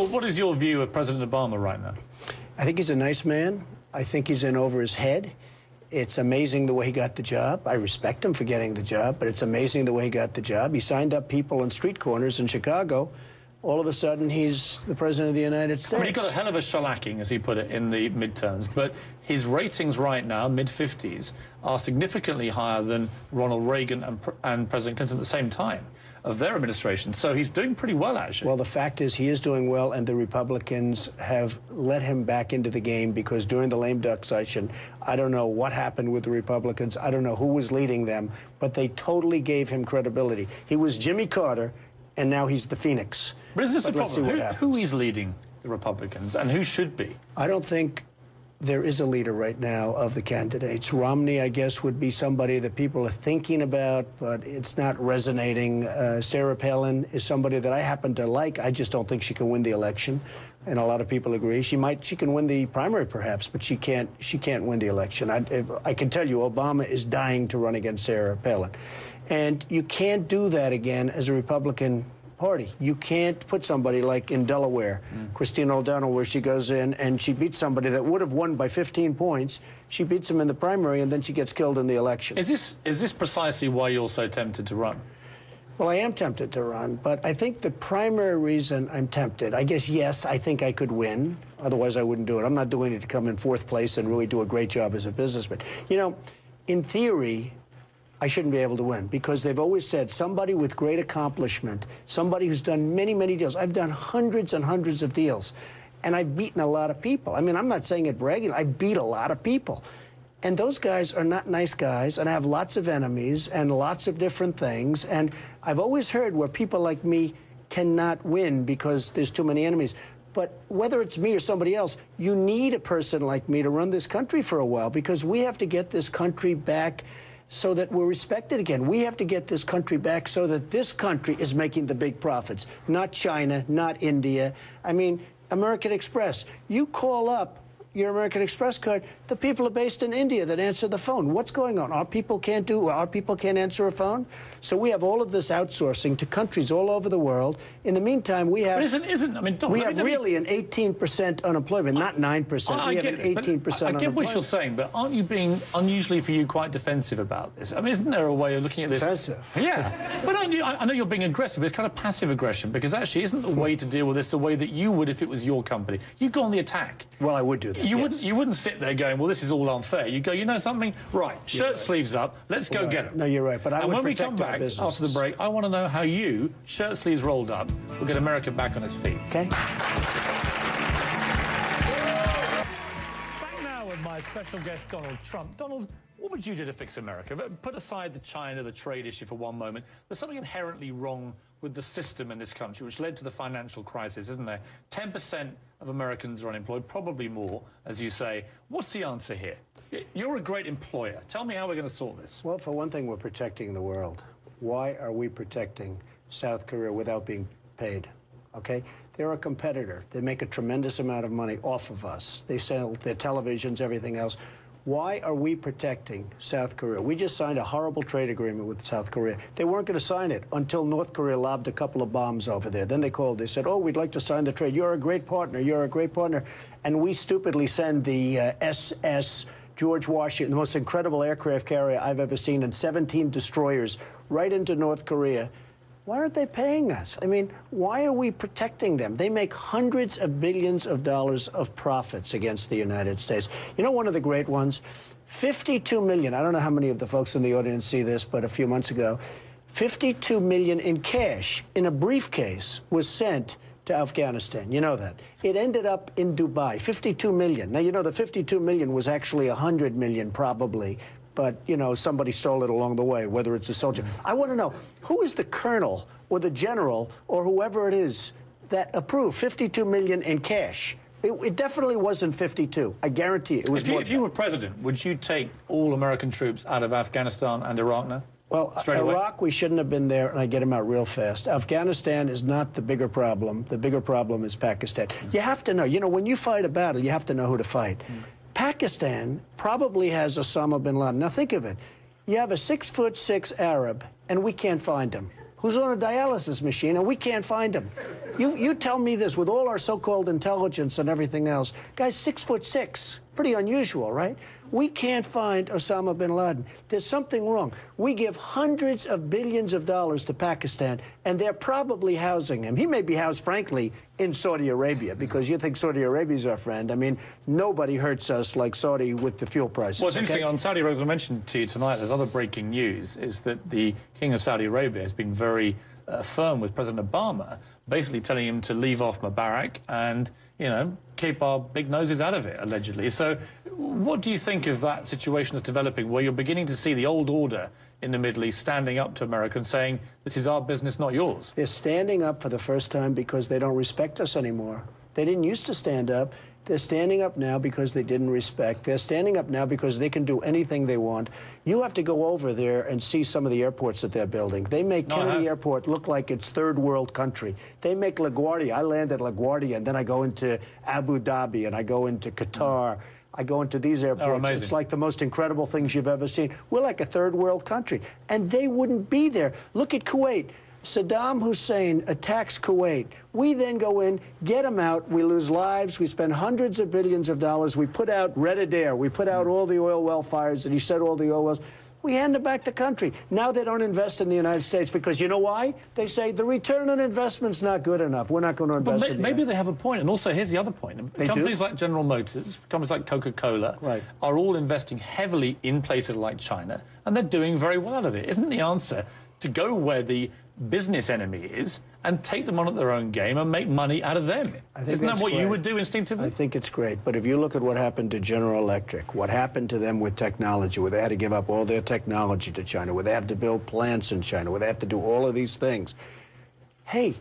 What is your view of President Obama right now? I think he's a nice man. I think he's in over his head. It's amazing the way he got the job. I respect him for getting the job, but it's amazing the way he got the job. He signed up people on street corners in Chicago. All of a sudden, he's the president of the United States. I mean, he got a hell of a shellacking, as he put it, in the midterms. But his ratings right now, mid 50s, are significantly higher than Ronald Reagan and, and President Clinton at the same time of their administration. So he's doing pretty well, actually. Well, the fact is he is doing well, and the Republicans have let him back into the game because during the lame duck session, I don't know what happened with the Republicans. I don't know who was leading them, but they totally gave him credibility. He was Jimmy Carter, and now he's the Phoenix. But is this but a problem? Who, who is leading the Republicans, and who should be? I don't think there is a leader right now of the candidates. Romney, I guess, would be somebody that people are thinking about, but it's not resonating. Uh, Sarah Palin is somebody that I happen to like. I just don't think she can win the election, and a lot of people agree. She might, she can win the primary perhaps, but she can't, she can't win the election. I, if, I can tell you, Obama is dying to run against Sarah Palin, and you can't do that again as a Republican party. You can't put somebody like in Delaware, mm. Christine O'Donnell, where she goes in and she beats somebody that would have won by 15 points. She beats him in the primary, and then she gets killed in the election. Is this is this precisely why you're so tempted to run? Well, I am tempted to run, but I think the primary reason I'm tempted, I guess, yes, I think I could win. Otherwise, I wouldn't do it. I'm not doing it to come in fourth place and really do a great job as a businessman. You know, in theory, I shouldn't be able to win because they've always said somebody with great accomplishment, somebody who's done many, many deals. I've done hundreds and hundreds of deals, and I've beaten a lot of people. I mean, I'm not saying it bragging. I beat a lot of people. And those guys are not nice guys and I have lots of enemies and lots of different things. And I've always heard where people like me cannot win because there's too many enemies. But whether it's me or somebody else, you need a person like me to run this country for a while because we have to get this country back so that we're respected again. We have to get this country back so that this country is making the big profits, not China, not India. I mean, American Express, you call up your American Express card, the people are based in India that answer the phone. What's going on? Our people can't do, our people can't answer a phone? So we have all of this outsourcing to countries all over the world. In the meantime, we have... But isn't, isn't, I mean, Don, we have really an 18% unemployment, not 9%. I, I we get, have an 18% I get what you're saying, but aren't you being, unusually for you, quite defensive about this? I mean, isn't there a way of looking at this? Defensive? Yeah. but I, I know you're being aggressive, but it's kind of passive aggression, because actually isn't the hmm. way to deal with this the way that you would if it was your company? You go on the attack. Well, I would do that, You yes. wouldn't, you wouldn't sit there going, well, this is all unfair. You go, you know something? Right, shirt right. sleeves up, let's go right. get them. No, you're right, but I and when we come back after the break, I want to know how you, shirt sleeves rolled up, will get America back on its feet. Okay. Back now with my special guest, Donald Trump. Donald, what would you do to fix America? Put aside the China, the trade issue for one moment. There's something inherently wrong with the system in this country, which led to the financial crisis, isn't there? 10% of Americans are unemployed, probably more, as you say. What's the answer here? You're a great employer. Tell me how we're going to sort this. Well, for one thing, we're protecting the world. Why are we protecting South Korea without being paid? Okay? They're a competitor. They make a tremendous amount of money off of us. They sell their televisions, everything else. Why are we protecting South Korea? We just signed a horrible trade agreement with South Korea. They weren't going to sign it until North Korea lobbed a couple of bombs over there. Then they called. They said, oh, we'd like to sign the trade. You're a great partner. You're a great partner. And we stupidly send the uh, SS George Washington, the most incredible aircraft carrier I've ever seen, and 17 destroyers right into North Korea. Why aren't they paying us? I mean, why are we protecting them? They make hundreds of billions of dollars of profits against the United States. You know, one of the great ones, 52 million. I don't know how many of the folks in the audience see this, but a few months ago, 52 million in cash in a briefcase was sent to Afghanistan. You know that. It ended up in Dubai, 52 million. Now, you know, the 52 million was actually 100 million probably but you know somebody stole it along the way, whether it's a soldier. I want to know who is the colonel or the general or whoever it is that approved 52 million in cash. It, it definitely wasn't 52. I guarantee it was if you, if you were president, would you take all American troops out of Afghanistan and Iraq now? Well, Straight Iraq, away? we shouldn't have been there, and I get them out real fast. Afghanistan is not the bigger problem. The bigger problem is Pakistan. Mm. You have to know, you know, when you fight a battle, you have to know who to fight. Mm. Pakistan probably has Osama bin Laden. Now think of it. You have a six foot six Arab, and we can't find him. who's on a dialysis machine, and we can't find him. You, you tell me this with all our so-called intelligence and everything else. Guy's six foot six. Pretty unusual, right? We can't find Osama bin Laden. There's something wrong. We give hundreds of billions of dollars to Pakistan, and they're probably housing him. He may be housed, frankly, in Saudi Arabia, because you think Saudi Arabia's our friend. I mean, nobody hurts us like Saudi with the fuel prices. Well, it's okay? interesting. On Saudi Arabia, I mentioned to you tonight, there's other breaking news, is that the King of Saudi Arabia has been very uh, firm with President Obama, basically telling him to leave off Mubarak and you know, keep our big noses out of it, allegedly. So what do you think of that situation that's developing, where you're beginning to see the old order in the Middle East standing up to America and saying, this is our business, not yours? They're standing up for the first time because they don't respect us anymore. They didn't used to stand up. They're standing up now because they didn't respect. They're standing up now because they can do anything they want. You have to go over there and see some of the airports that they're building. They make no, Kennedy Airport look like it's third world country. They make LaGuardia. I land at LaGuardia and then I go into Abu Dhabi and I go into Qatar. Mm. I go into these oh, airports. Oh, it's like the most incredible things you've ever seen. We're like a third world country. And they wouldn't be there. Look at Kuwait. Saddam Hussein attacks Kuwait. We then go in, get him out. We lose lives. We spend hundreds of billions of dollars. We put out Red Adair. We put out hmm. all the oil well fires, and he said all the oil wells. We hand them back the country. Now they don't invest in the United States because you know why? They say the return on investment's not good enough. We're not going to invest but in the Maybe they have a point. And also, here's the other point. They companies do? like General Motors, companies like Coca-Cola right. are all investing heavily in places like China, and they're doing very well at it. Isn't the answer to go where the business enemy is and take them on at their own game and make money out of them. Isn't that what great. you would do instinctively? I think it's great. But if you look at what happened to General Electric, what happened to them with technology, where they had to give up all their technology to China, where they have to build plants in China, where they have to do all of these things. Hey,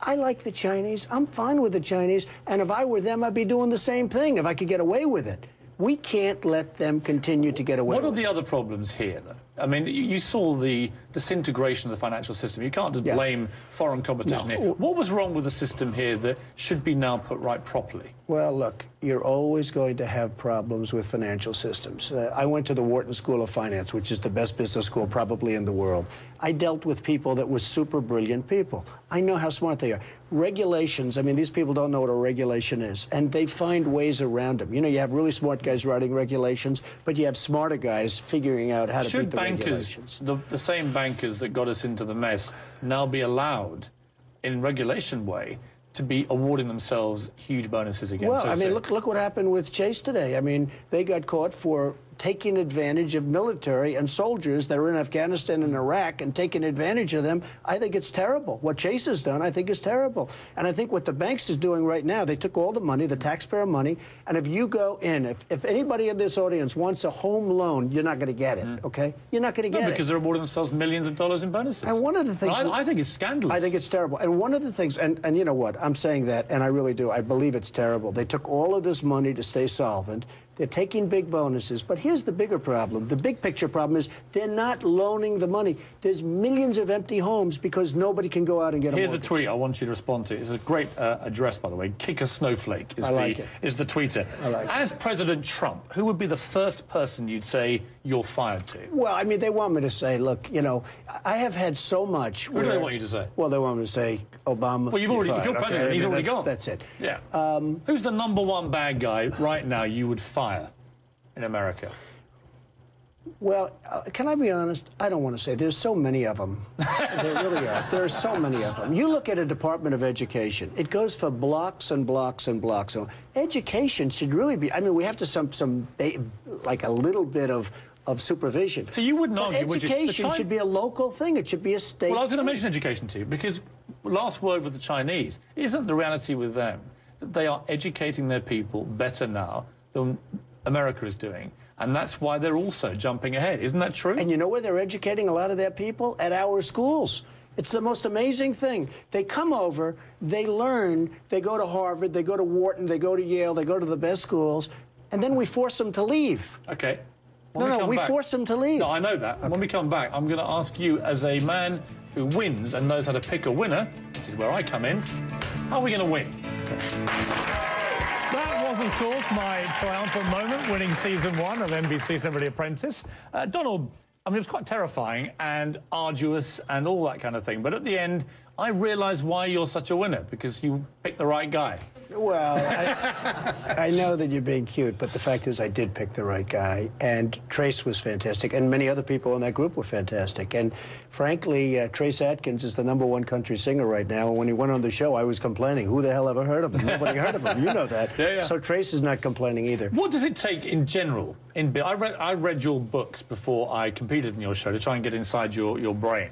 I like the Chinese. I'm fine with the Chinese. And if I were them, I'd be doing the same thing if I could get away with it. We can't let them continue to get away What are the other problems here, though? I mean, you saw the disintegration of the financial system. You can't just blame foreign competition no. here. What was wrong with the system here that should be now put right properly? Well, look, you're always going to have problems with financial systems. Uh, I went to the Wharton School of Finance, which is the best business school probably in the world. I dealt with people that were super brilliant people. I know how smart they are. Regulations, I mean, these people don't know what a regulation is, and they find ways around them. You know, you have really smart guys writing regulations, but you have smarter guys figuring out how to Should beat the bankers, regulations. The, the same bankers that got us into the mess, now be allowed, in regulation way, to be awarding themselves huge bonuses again. Well, so I mean, look look what happened with Chase today. I mean, they got caught for taking advantage of military and soldiers that are in Afghanistan and Iraq and taking advantage of them, I think it's terrible. What Chase has done, I think, is terrible. And I think what the banks is doing right now, they took all the money, the taxpayer money, and if you go in, if, if anybody in this audience wants a home loan, you're not going to get it, mm. okay? You're not going to no, get because it. because they're awarding themselves millions of dollars in bonuses. And one of the things... I, I, think it's scandalous. I think it's terrible. And one of the things, and, and you know what, I'm saying that, and I really do, I believe it's terrible. They took all of this money to stay solvent. They're taking big bonuses. But here's the bigger problem. The big picture problem is they're not loaning the money. There's millions of empty homes because nobody can go out and get a Here's a tweet I want you to respond to. It's a great uh, address, by the way. Kick a snowflake is, like the, it. is the tweeter. Like As President Trump, who would be the first person you'd say you're fired to? Well, I mean, they want me to say, look, you know, I have had so much. Who do they want you to say? Well, they want me to say Obama. Well, you've already, if you're okay? president, I mean, he's already that's, gone. That's it. Yeah. Um, Who's the number one bad guy right now you would fire in America? Well, uh, can I be honest? I don't want to say. There's so many of them. there really are. There are so many of them. You look at a Department of Education. It goes for blocks and blocks and blocks. So education should really be. I mean, we have to some some like a little bit of of supervision. So you wouldn't but argue, would you? Education should be a local thing. It should be a state. Well, I was going to mention education to you because last word with the Chinese isn't the reality with them that they are educating their people better now than America is doing. And that's why they're also jumping ahead. Isn't that true? And you know where they're educating a lot of their people? At our schools. It's the most amazing thing. They come over, they learn, they go to Harvard, they go to Wharton, they go to Yale, they go to the best schools, and then we force them to leave. Okay. When no, we no, we back, force them to leave. No, I know that. Okay. When we come back, I'm going to ask you, as a man who wins and knows how to pick a winner, which is where I come in, how are we going to win? Okay. Of course, my triumphant moment winning season one of NBC Celebrity Apprentice. Uh, Donald, I mean, it was quite terrifying and arduous and all that kind of thing. But at the end, I realised why you're such a winner because you picked the right guy. Well, I, I, know that you're being cute, but the fact is I did pick the right guy. And Trace was fantastic, and many other people in that group were fantastic. And frankly, uh, Trace Atkins is the number one country singer right now. And when he went on the show, I was complaining, who the hell ever heard of him? Nobody heard of him. You know that. Yeah, yeah. So Trace is not complaining either. What does it take in general? In I read, I read your books before I competed in your show to try and get inside your, your brain.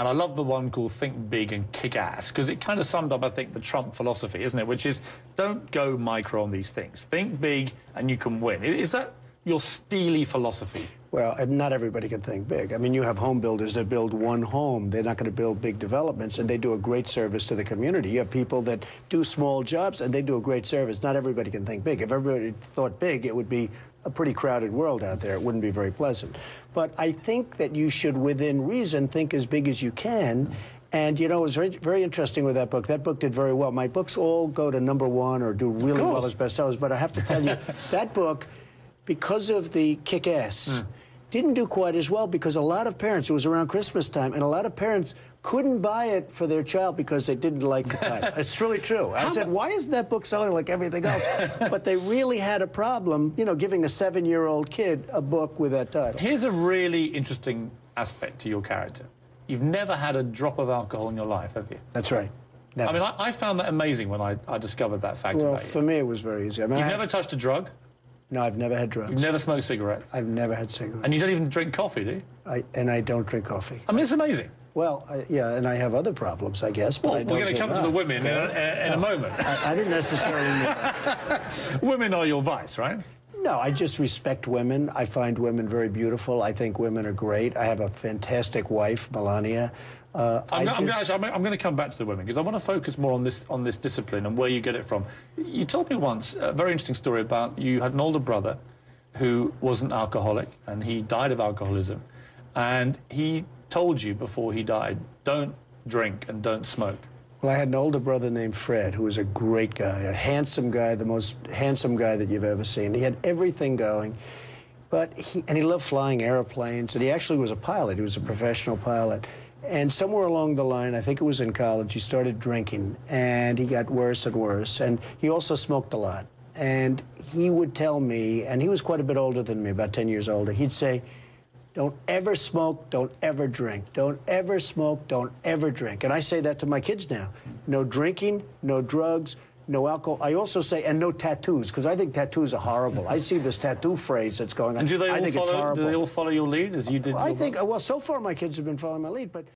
And I love the one called Think Big and Kick Ass because it kind of summed up, I think, the Trump philosophy, isn't it? Which is don't go micro on these things. Think big and you can win. Is that your steely philosophy? Well, not everybody can think big. I mean, you have home builders that build one home. They're not going to build big developments, and they do a great service to the community. You have people that do small jobs, and they do a great service. Not everybody can think big. If everybody thought big, it would be a pretty crowded world out there. It wouldn't be very pleasant. But I think that you should, within reason, think as big as you can. And, you know, it was very, very interesting with that book. That book did very well. My books all go to number one or do really well as bestsellers. But I have to tell you, that book, because of the kick ass, mm. didn't do quite as well because a lot of parents, it was around Christmas time, and a lot of parents couldn't buy it for their child because they didn't like the title. it's really true. I said, why isn't that book selling like everything else? but they really had a problem, you know, giving a seven-year-old kid a book with that title. Here's a really interesting aspect to your character. You've never had a drop of alcohol in your life, have you? That's right. Never. I mean, I, I, found that amazing when I, I discovered that fact well, about you. for me, it was very easy. I mean, You've I never have... touched a drug? No, I've never had drugs. You've never smoked cigarettes? I've never had cigarettes. And you don't even drink coffee, do you? I, and I don't drink coffee. I mean, it's amazing. Well, I, yeah, and I have other problems, I guess. But well, we're going to come to the women in, a, in a moment. I, I, didn't necessarily. women are your vice, right? No, I just respect women. I find women very beautiful. I think women are great. I have a fantastic wife, Melania. Uh, I'm, just... I'm, I'm, going to come back to the women because I want to focus more on this on this discipline and where you get it from. You told me once a very interesting story about you had an older brother who was an alcoholic and he died of alcoholism, and he told you before he died, don't drink and don't smoke? Well, I had an older brother named Fred, who was a great guy, a handsome guy, the most handsome guy that you've ever seen. He had everything going, but he, and he loved flying airplanes, and he actually was a pilot. He was a professional pilot. And somewhere along the line, I think it was in college, he started drinking, and he got worse and worse. And he also smoked a lot. And he would tell me, and he was quite a bit older than me, about 10 years older, he'd say, don't ever smoke, don't ever drink. Don't ever smoke, don't ever drink. And I say that to my kids now. No drinking, no drugs, no alcohol. I also say, and no tattoos, because I think tattoos are horrible. I see this tattoo phrase that's going on. And do they all, I think follow, it's horrible. do they all follow your lead as you did? I think, well, so far my kids have been following my lead, but